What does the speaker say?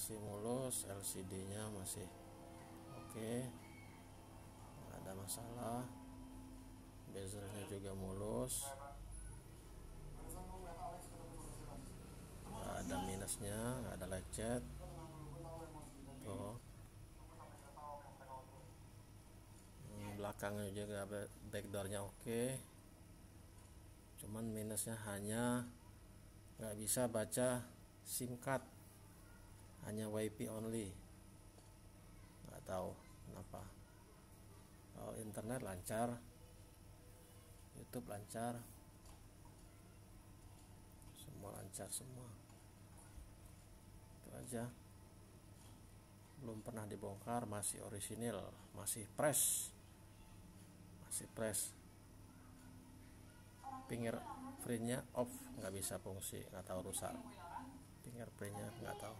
masih mulus LCD nya masih oke. Nggak ada masalah. Bezelnya juga mulus. Nggak ada minusnya nggak ada lecet. Tuh. Hmm, belakangnya juga backdoornya oke. Cuman minusnya hanya nggak bisa baca SIM card hanya WiFi only. Nggak tahu kenapa. Kalau internet lancar. YouTube lancar. Semua lancar semua. Itu aja. Belum pernah dibongkar masih orisinil masih press masih press fingerprintnya off nggak bisa fungsi nggak tahu rusak. Fingerprintnya nggak tahu